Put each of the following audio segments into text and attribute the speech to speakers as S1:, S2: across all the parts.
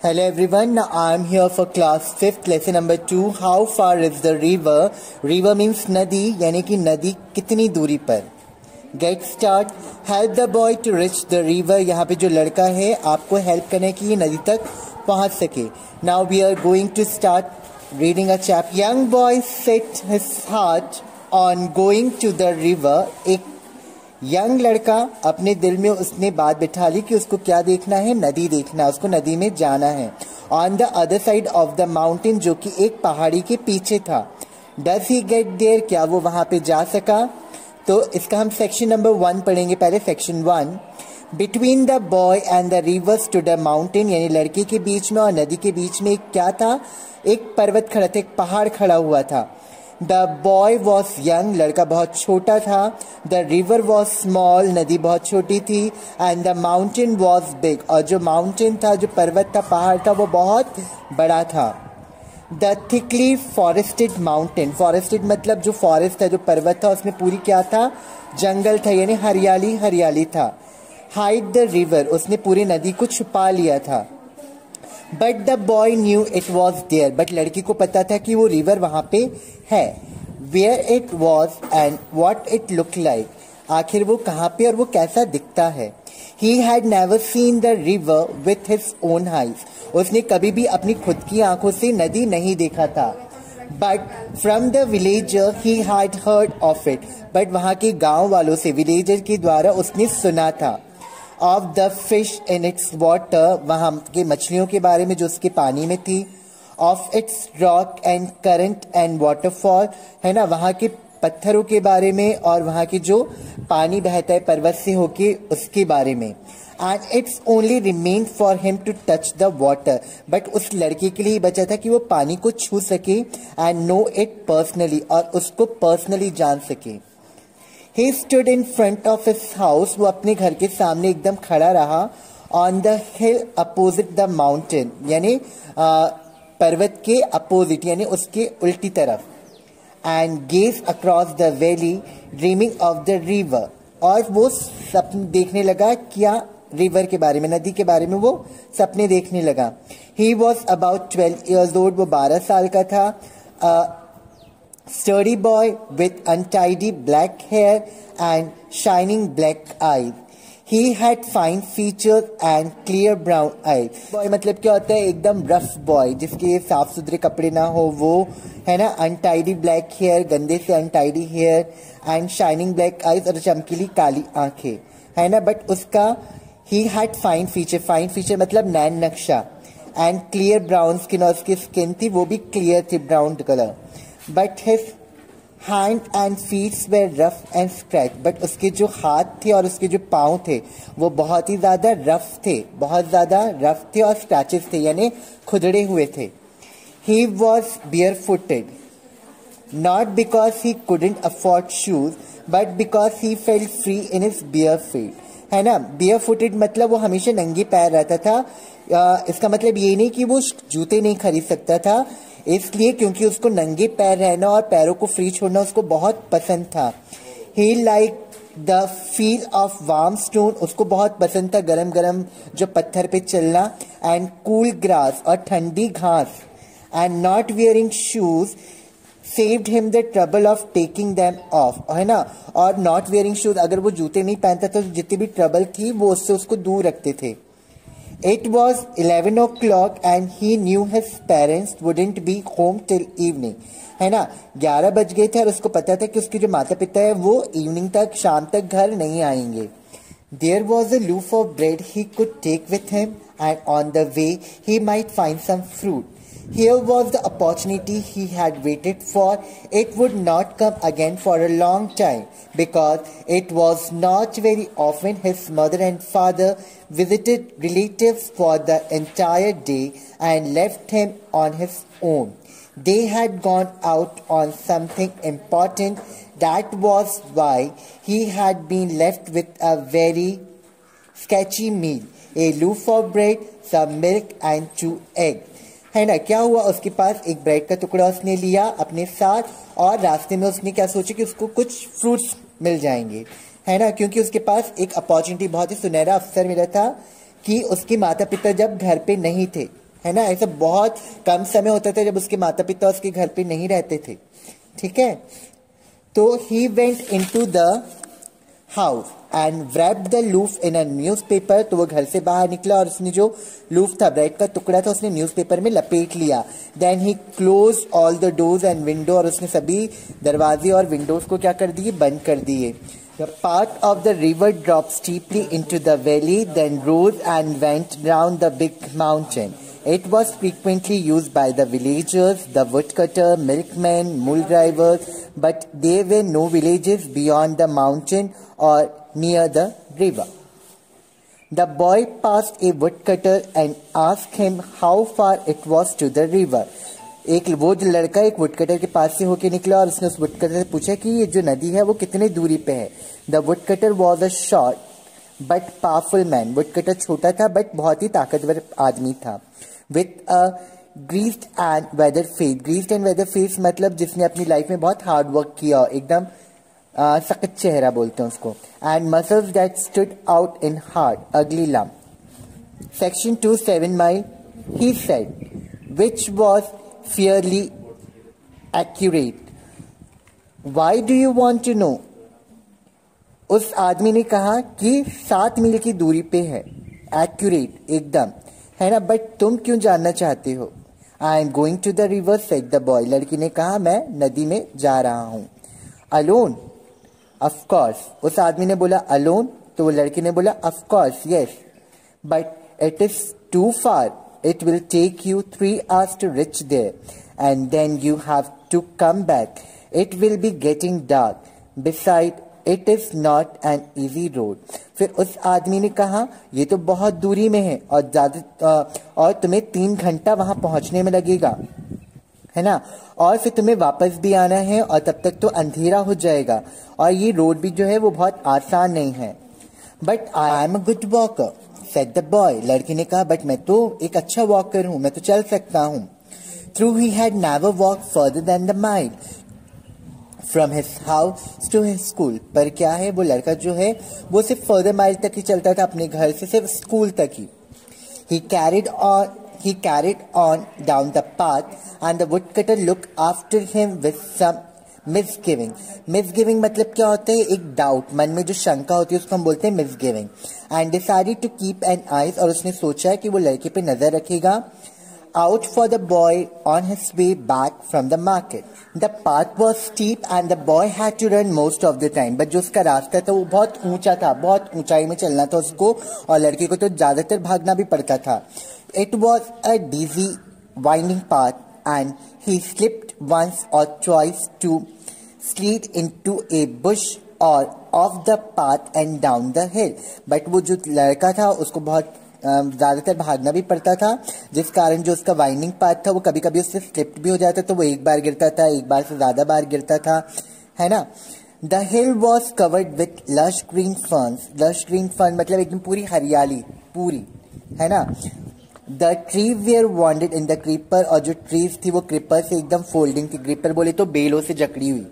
S1: Hello everyone, now I am here for class 5th lesson number 2 How far is the river? River means नदी यानी कि नदी कितनी दूरी पर Get start Help the boy to reach the river यहाँ पे जो लड़का है आपको हेल्प करने की नदी तक पहुँच सके Now we are going to start reading a chapter Young boy set his heart on going to the river एक यंग लड़का अपने दिल में उसने बात बिठा ली कि उसको क्या देखना है? नदी देखना है। उसको नदी में जाना है। On the other side of the mountain जो कि एक पहाड़ी के पीछे था। डज ही गेट देयर क्या वो वहाँ पे जा सका? तो इसका हम सेक्शन नंबर वन पढ़ेंगे पहले। Section one between the boy and the rivers to the mountain यानी लड़के के बीच में और नदी के बीच में एक क्या था? एक पर्वत खड़ा था, एक पहाड़ खड़ा हुआ था। द बॉय वॉज़ यंग लड़का बहुत छोटा था। द रिवर वॉज़ स्मॉल नदी बहुत छोटी थी and the mountain was big और जो माउंटेन था, जो पर्वत था, पहाड़ था, वो बहुत बड़ा था। The thickly forested mountain forested मतलब जो फॉरेस्ट था जो पर्वत था, उसमें पूरी क्या था? जंगल था, यानी हरियाली हरियाली था। हाइड द रिवर उसने पूरी नदी को छुपा लिया था। But the boy knew it was there but लड़की को पता था कि वो रिवर वहाँ पे है where it was and what it look like आखिर वो कहाँ पे और वो कैसा दिखता है he had never seen the river with his own eyes उसने कभी भी अपनी खुद की आँखों से नदी नहीं देखा था but from the villager he had heard of it but वहाँ के गाँव वालों से विलेजर के द्वारा उसने सुना था of the fish in its water वहाँ के मछलियों के बारे में जो उसके पानी में थी of its rock and current and waterfall है ना? वहाँ के पत्थरों के बारे में और वहाँ के जो पानी बहता है, पर्वत से होके उसके बारे में। And it's only remain for him to touch the water but उस लड़के के लिए बचा था कि वो पानी को छू सके एंड नो इट पर्सनली और उसको पर्सनली जान सके। He stood in front of his house वो अपने घर के सामने एकदम खड़ा रहा on the hill opposite the mountain यानी पर्वत के अपोजिट यानी उसके उल्टी तरफ़ and gaze across the valley dreaming of the river और वो सपन देखने लगा, क्या रिवर के बारे में, नदी के बारे में वो सपने देखने लगा. He was about twelve years old वो बारह साल का था. Sturdy boy with untidy black hair and shining black eyes. He had fine features and clear brown eyes. Boy मतलब क्या होता है एकदम रफ बॉय जिसके साफ़ सुथरे कपड़े ना हो, वो, है ना अनटाइडी ब्लैक हेयर गंदे से untidy hair and shining black eyes और चमकीली काली आँखें, है ना बट उसका he had fine feature fine feature मतलब नैन नक्शा एंड क्लियर ब्राउन स्किन और उसकी स्किन थी, वो भी क्लियर थी brown colour but his hand and feets were rough and scratch but उसके जो हाथ थे और उसके जो पाँव थे, वो बहुत ही ज़्यादा रफ थे। बहुत ज़्यादा रफ थे और स्क्रैचेस थे, यानी खुदड़े हुए थे। He was bare footed not because he couldn't afford shoes but because he felt free in his bare feet है ना? बियर फुटेड मतलब वो हमेशा नंगे पैर रहता था। इसका मतलब ये नहीं कि वो जूते नहीं खरीद सकता था। इसलिए क्योंकि उसको नंगे पैर रहना और पैरों को फ्री छोड़ना उसको बहुत पसंद था। He like the feel of warm stone उसको बहुत पसंद था गरम गरम जो पत्थर पे चलना एंड कूल ग्रास और ठंडी घास। And not wearing shoes saved him the trouble of taking them off है ना? और नॉट वियरिंग शूज़ अगर वो जूते नहीं पहनता तो जितनी भी ट्रबल थी, वो उससे उसको दूर रखते थे। It was 11 o'clock and he knew his parents wouldn't be home till evening. है ना 11 बज गए थे और उसको पता था कि उसके जो माता पिता है वो इवनिंग तक शाम तक घर नहीं आएंगे There was a loaf of bread he could take with him and on the way he might find some fruit. here was the opportunity he had waited for. It would not come again for a long time because it was not very often his mother and father visited relatives for the entire day and left him on his own. They had gone out on something important. That was why he had been left with a very sketchy meal a loaf of bread, some milk, and two eggs. है ना? क्या हुआ? उसके पास एक bread का टुकड़ा उसने लिया अपने साथ और रास्ते में उसने क्या सोचा कि उसको कुछ फ्रूट्स मिल जाएँगे, है ना? क्योंकि उसके पास एक अपॉर्चुनिटी बहुत ही सुनहरा अवसर मिला था कि उसके माता पिता जब घर पे नहीं थे, है ना? ऐसा बहुत कम समय होता था जब उसके माता पिता उसके घर पे नहीं रहते थे, ठीक है? तो he went into the house and wrapped the loaf in a newspaper तो वो घर से बाहर निकला और उसने जो लूफ था ब्रेड का टुकड़ा था उसने न्यूज़पेपर में लपेट लिया then he close all the doors and window और उसने सभी दरवाजे और विंडोज़ को क्या कर दिए बंद कर दिए The part of the river dropped steeply into the valley, then rose and went round the big mountain. It was frequently used by the villagers, the woodcutter, milkmen, mule drivers, but there were no villages beyond the mountain or near the river. The boy passed a woodcutter and asked him how far it was to the river. एक वो जो लड़का एक woodcutter के पास से होके निकला और उसने उस वुडकटर से पूछा कि ये जो नदी है वो कितने दूरी पे है the woodcutter was a short but powerful man woodcutter छोटा था बट बहुत ही ताकतवर आदमी था with a greased and weather face greased and weather face मतलब जिसने अपनी लाइफ में बहुत हार्ड वर्क किया, एकदम सख्त चेहरा बोलते हैं उसको. And muscles that stood out in hard ugly lump section two seven mile he said which was fairly accurate why do you want to know उस आदमी ने कहा कि सात मील की दूरी पे है. एक्यूरेट एकदम. है ना? बट तुम क्यों जानना चाहते हो? I am going to the river said the boy लड़की ने कहा, मैं नदी में जा रहा हूँ. अलोन अफकोर्स उस आदमी ने बोला अलोन तो वो लड़की ने बोला of course yes but it is too far it will take you three hours to reach there and then you have to come back it will be getting dark beside it is not an easy road फिर उस आदमी ने कहा, ये तो बहुत दूरी में है और ज़्यादा और तुम्हें तीन घंटा वहाँ पहुँचने में लगेगा, है ना? और फिर तुम्हें वापस भी आना है और तब तक तो अंधेरा हो जाएगा और ये रोड भी जो है वो बहुत आसान नहीं है. But I am a good walker said the boy लड़की ने कहा बट मैं तो एक अच्छा वॉकर हूँ, मैं तो चल सकता हूँ. Though he had never walk further than the mile from his house to his school पर क्या है? वो लड़का जो है, वो सिर्फ़ फर्दर माइल तक ही चलता था अपने घर से, सिर्फ़ स्कूल तक ही। He carried on he carried on down the path and the woodcutter looked after him with some misgiving misgiving मतलब क्या होता है? एक डाउट मन में जो शंका होती है, उसको हम बोलते हैं misgiving and decided to keep an eyes और उसने सोचा है कि वो लड़के पे नज़र रखेगा। Out for the boy on his way back from the market. The path was steep and the boy had to run most of the time. But जो उसका रास्ता था वो बहुत ऊँचा था बहुत ऊंचाई में चलना था उसको और लड़के को तो ज़्यादातर भागना भी पड़ता था It was a dizzy, winding path, and he slipped once or twice to slid into a bush or off the path and down the hill. But वो जो लड़का था उसको बहुत ज़्यादातर भागना भी पड़ता था। जिस कारण जो उसका वाइंडिंग पाथ था, वो कभी कभी उससे स्लिप्ट भी हो जाता तो वो एक बार गिरता था, एक बार से ज़्यादा बार गिरता था। है ना? The hill was covered with lush green ferns lush green fern मतलब एकदम पूरी हरियाली, पूरी। है ना? The tree were wounded in the creeper और जो ट्रीज थी, वो क्रीपर से एकदम फोल्डिंग थी। क्रीपर बोले तो बेलों से जकड़ी हुई।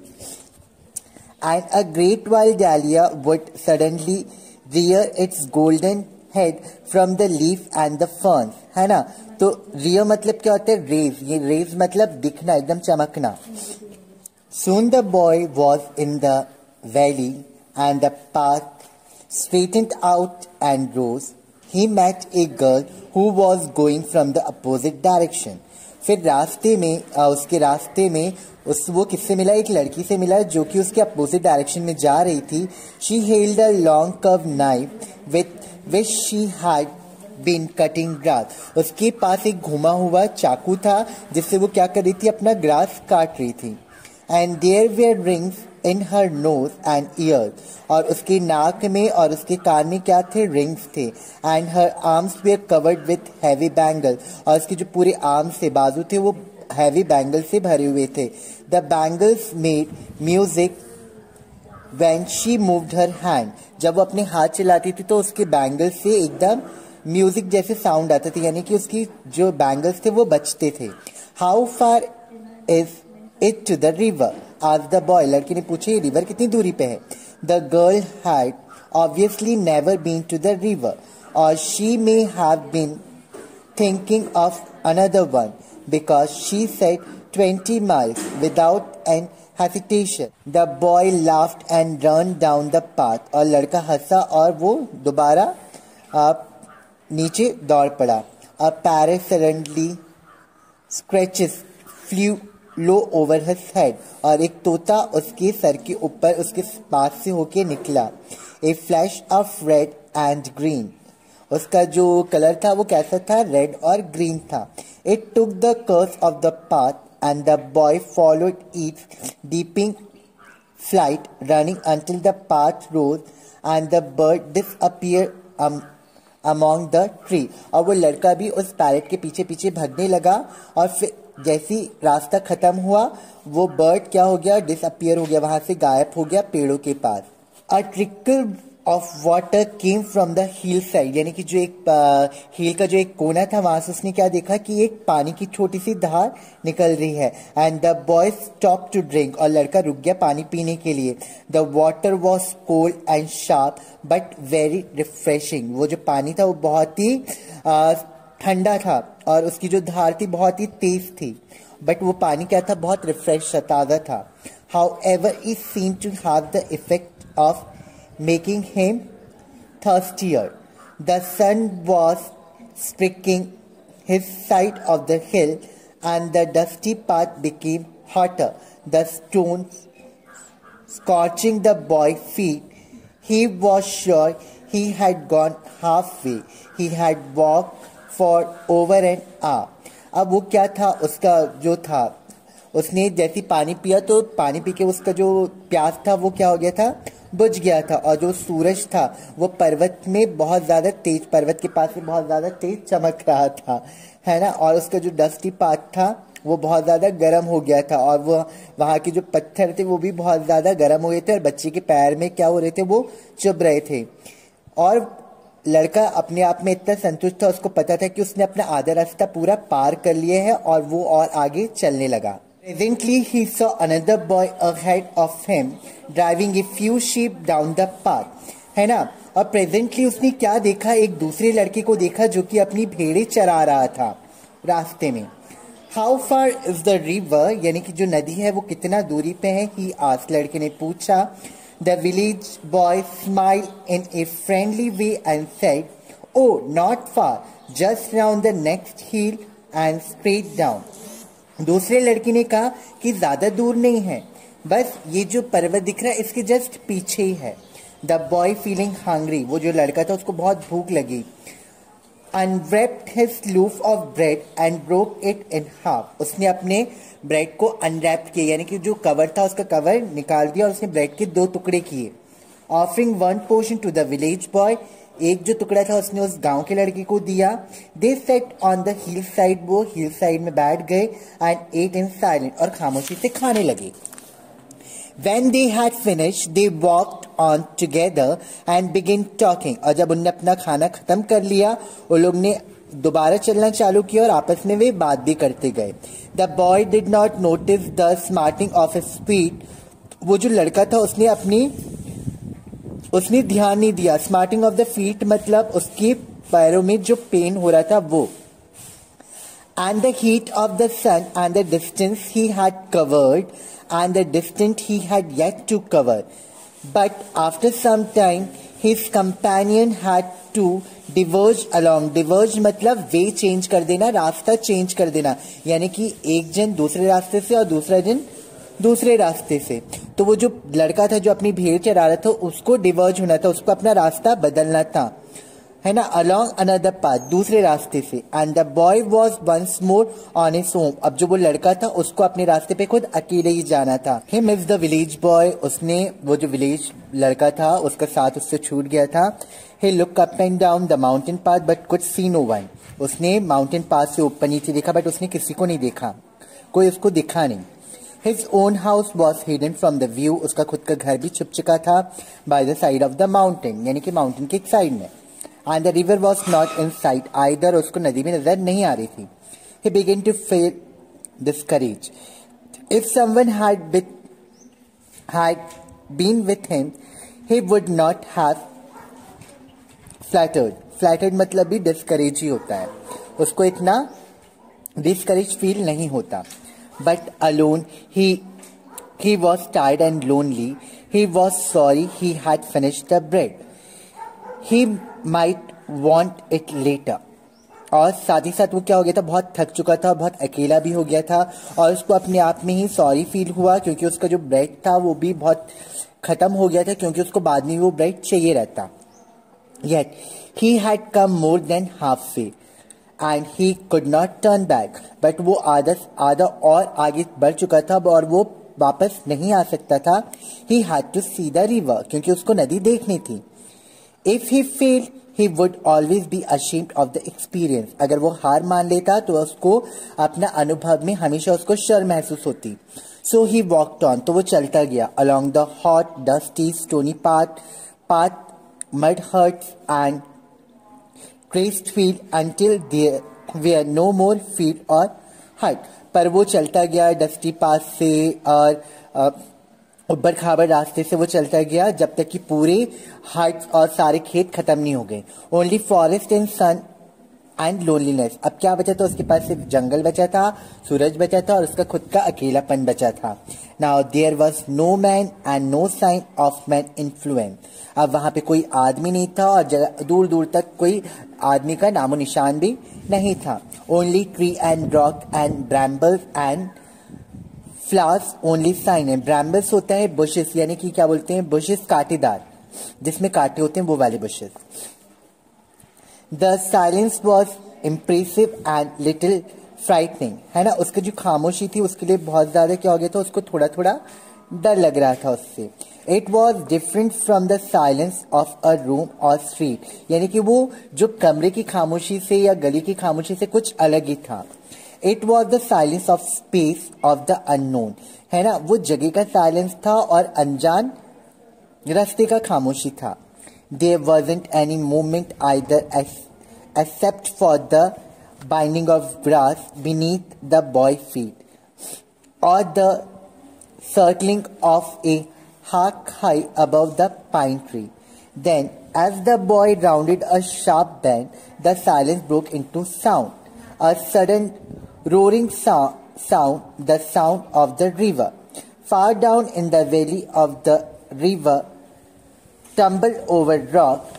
S1: And a great wild dahlia would suddenly rear its golden head from the leaf and the fern है ना? तो रियो मतलब क्या होता है? रेज ये रेज मतलब दिखना, एकदम चमकना. Soon the boy was in the valley and the path straightened out and rose. he met a girl who was going from the opposite direction. फिर रास्ते में उसके रास्ते में उस, वो किससे मिला? एक लड़की से मिला जो कि उसके अपोजिट डायरेक्शन में जा रही थी. She held a long curve knife with which she had been cutting grass. उसके पास एक घुमा हुआ चाकू था, जिससे वो क्या कर रही थी? अपना ग्रास काट रही थी। And there were rings in her nose and ear और उसके नाक में और उसके कान में क्या थे? रिंग्स थे। And her arms were covered with heavy bangle और उसके जो पूरे आर्म्स थे, बाजू थे, वो हैवी बैंगल से भरे हुए थे। The bangles made music when she moved her hand जब वो अपने हाथ चलाती थी तो उसके बैंगल से एकदम म्यूज़िक जैसे साउंड आते थे, यानी कि उसकी जो बैंगल्स थे वो बचते थे। How far is it to the river आज द बॉय लड़की ने पूछा, ये रिवर कितनी दूरी पे है? The girl had obviously never been to the river और she may have been thinking of another one because she said 20 miles without an hesitation the boy laughed and ran down the path और लड़का हंसा और वो दोबारा uh, नीचे दौड़ पड़ा। A parrot suddenly screeches flew low over his head और एक तोता उसके सर के ऊपर उसके पास से होके निकला। A flash of red and green उसका जो कलर था वो कैसा था? रेड और ग्रीन था। It took the course of the path and the boy followed it dipping flight running until the path rose and the bird disappear among the tree और वो लड़का भी उस पैरेट के पीछे पीछे भागने लगा और फिर जैसी रास्ता खत्म हुआ, वो बर्ड क्या हो गया? डिसअपियर हो गया, वहाँ से गायब हो गया पेड़ों के पास। A trickle of water came from the hillside यानी कि जो एक हिल का जो एक कोना था, वहाँ से उसने क्या देखा कि एक पानी की छोटी सी धार निकल रही है। And the boy stop to drink और लड़का रुक गया पानी पीने के लिए। The water was cold and sharp but very refreshing वो जो पानी था, वो बहुत ही ठंडा था और उसकी जो धार थी, बहुत ही तेज थी। बट वो पानी क्या था? बहुत रिफ्रेश ताज़ा था। However is seen to have the effect of making him thirstier. The sun was streaking his side of the hill, and the dusty path became hotter. The stones scorching the boy's feet. He was sure he had gone halfway. He had walked for over an hour. अब वो क्या था उसका जो था उसने जैसी पानी पिया तो पानी पी के उसका जो प्यास था वो क्या हो गया था बुझ गया था और जो सूरज था, वो पर्वत में बहुत ज़्यादा तेज, पर्वत के पास में बहुत ज़्यादा तेज चमक रहा था, है ना? और उसका जो डस्टी पात था, वो बहुत ज़्यादा गर्म हो गया था और वो वहाँ के जो पत्थर थे, वो भी बहुत ज़्यादा गर्म हो गए थे और बच्चे के पैर में क्या हो रहे थे, वो चुभ रहे थे। और लड़का अपने आप में इतना संतुष्ट था, उसको पता था कि उसने अपना आधा रास्ता पूरा पार कर लिया है और वो और आगे चलने लगा। Presently, he saw another boy ahead of him driving a few sheep down the path. है ना? और प्रेजेंटली उसने क्या देखा? एक दूसरे लड़के को देखा जो कि अपनी भेड़े चरा रहा था रास्ते में। How far is the river यानी कि जो नदी है, वो कितना दूरी पे है? ही आज लड़के ने पूछा। The village boy smile in a friendly way and said oh not far just round the next hill and straight down दूसरे लड़की ने कहा कि ज़्यादा दूर नहीं है। बस ये जो पर्वत दिख रहा है, इसके जस्ट पीछे ही है। द बॉय फीलिंग हंग्री वो जो लड़का था, उसको बहुत भूख लगी। Unwrapped his loaf of bread and broke it in half उसने अपने ब्रेड को अनरैप किया, यानी कि जो कवर था, उसका कवर निकाल दिया और उसने ब्रेड के दो टुकड़े किए। Offering one portion to the village boy एक जो टुकड़ा था उसने उस गाँव के लड़के को दिया। They sat on the hillside वो हिल साइड में बैठ गए एंड एट इन साइलेंट और खामोशी से खाने लगे। When they had finished, they walked on together and began talking. और जब उनने अपना खाना खत्म कर लिया वो लोग ने दोबारा चलना चालू किया और आपस में वे बात भी करते गए। The boy did not notice the smarting of speed वो जो लड़का था उसने अपनी उसने ध्यान नहीं दिया। स्मार्टिंग ऑफ़ द फीट मतलब उसके पैरों में जो पेन हो रहा था वो। And the heat of the sun and the distance he had covered and the distant he had yet to cover but after some time his companion had to diverge along diverge मतलब way change कर देना, रास्ता change कर देना। यानी कि एक जन दूसरे रास्ते से और दूसरा जन दूसरे रास्ते से। तो वो जो लड़का था जो अपनी भेड़ चरा रहा था, उसको डिवर्ज होना था, उसको अपना रास्ता बदलना था, है ना? अलॉन्ग अनदर पाथ दूसरे रास्ते से। And the boy was once more on a home अब जो वो लड़का था, उसको अपने रास्ते पे खुद अकेले ही जाना था। Him is the village boy उसने वो जो विलेज लड़का था, उसका साथ उससे छूट गया था। He look up and down the mountain path but could see no one उसने माउंटेन पाथ से ऊपर नीचे देखा बट उसने किसी को नहीं देखा। कोई उसको दिखा नहीं। His own house was hidden from the view उसका खुद का घर भी छुप चुका था by the side of the mountain यानी कि माउंटेन के एक साइड में. And the river was not in sight either उसको नदी में नज़र नहीं आ रही थी. He begin to feel discouraged. If someone had, been, had been with him, he would not have flattered. Flattered मतलब भी discourage ही होता है. उसको इतना डिस्करेज फील नहीं होता. But alone he he was tired and lonely he was sorry he had finish the bread he might want it later और साथ ही साथ वो क्या हो गया था? बहुत थक चुका था, बहुत अकेला भी हो गया था और उसको अपने आप में ही सॉरी फील हुआ क्योंकि उसका जो ब्रेड था वो भी बहुत खत्म हो गया था क्योंकि उसको बाद में वो ब्रेड चाहिए रहता। Yet he had come more than half way and he could not turn back but वो आधा आधा और आगे बढ़ चुका था और वो वापस नहीं आ सकता था। He had to see the river क्योंकि उसको नदी देखनी थी। If he fail he would always be ashamed of the experience अगर वो हार मान लेता तो उसको अपना अनुभव में हमेशा उसको शर्म महसूस होती। सो ही वॉकड ऑन तो वो चलता गया। Along the hot dusty stony path path mud huts and graced field until were no more more और हट. पर वो चलता गया डस्टी पास से और उबर खाबर रास्ते से वो चलता गया जब तक कि पूरे हट्स और सारे खेत खत्म नहीं हो गए only forest and sun and loneliness अब क्या बचा था? उसके पास सिर्फ़ जंगल बचा था, सूरज बचा था और उसका खुद का अकेलापन बचा था। Now there was no man and no sign of man influence अब वहाँ पे कोई आदमी नहीं था और दूर दूर तक कोई आदमी का नामो निशान भी नहीं था। Only tree and rock and brambles and flowers only sign है। ब्रैम्बल्स होता है बुशेस यानी कि क्या बोलते हैं? बुशेस कांटेदार। जिसमें कांटे होते हैं, वो वाले bushes the silence was impressive and little frightening है ना? उसकी जो खामोशी थी, उसके लिए बहुत ज़्यादा क्या हो गया था? उसको थोड़ा थोड़ा डर लग रहा था उससे। It was different from the silence of a room और स्ट्रीट यानी कि वो जो कमरे की खामोशी से या गली की खामोशी से कुछ अलग ही था। It was the silence of space of the unknown है ना? वो जगह का साइलेंस था और अनजान रास्ते का खामोशी था। There wasn't any movement either, as, except for the binding of grass beneath the boy's feet, or the circling of a hawk high above the pine tree. Then, as the boy rounded a sharp bend, the silence broke into sound. A sudden roaring so sound, the sound of the river. Far down in the valley of the river, tumbled over rock,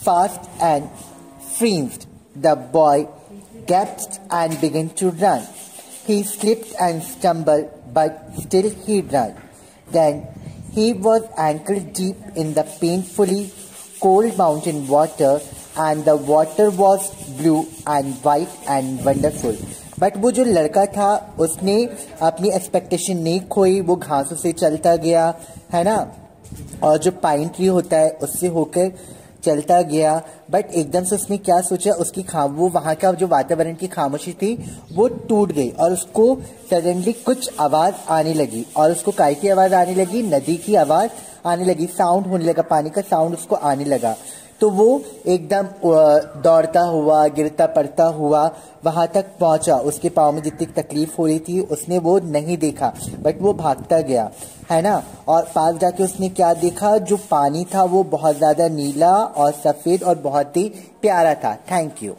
S1: fast and freezed. The boy gasped and began to run. He slipped and stumbled, but still he ran. Then he was ankle deep in the painfully cold mountain water, and the water was blue and white and wonderful. But वो जो लड़का था उसने अपनी expectation नहीं खोई वो घासों से चलता गया है ना और जो पाइन ट्री होता है, उससे होकर चलता गया। बट एकदम से उसने क्या सोचा, उसकी खाम, वो वहाँ का जो वातावरण की खामोशी थी, वो टूट गई और उसको सडनली कुछ आवाज़ आने लगी। और उसको काय की आवाज़ आने लगी? नदी की आवाज़ आने लगी। साउंड होने लगा, पानी का साउंड उसको आने लगा। तो वो एकदम दौड़ता हुआ, गिरता पड़ता हुआ वहाँ तक पहुँचा। उसके पाँव में जितनी तकलीफ़ हो रही थी, उसने वो नहीं देखा, बट वो भागता गया, है ना? और पास जाके उसने क्या देखा? जो पानी था वो बहुत ज़्यादा नीला और सफ़ेद और बहुत ही प्यारा था। Thank you